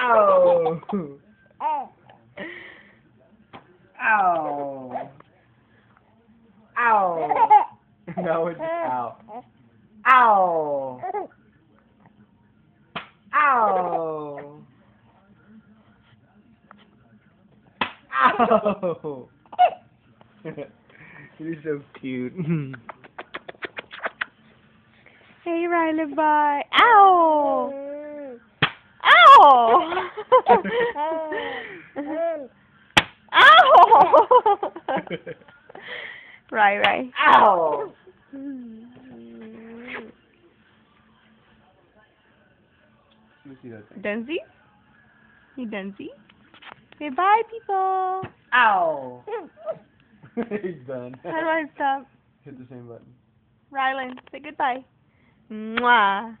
Ow. Ow. Ow. No, it's ow. Ow. Ow. Ow. You're so cute. Hey, Rylan, bye. Ow! Ow! Ow! right, right. Ow. Let me see that thing. Done see? You done? Say bye, people. Ow. He's done. How do I stop? Hit the same button. Rylan, say goodbye. Mwah.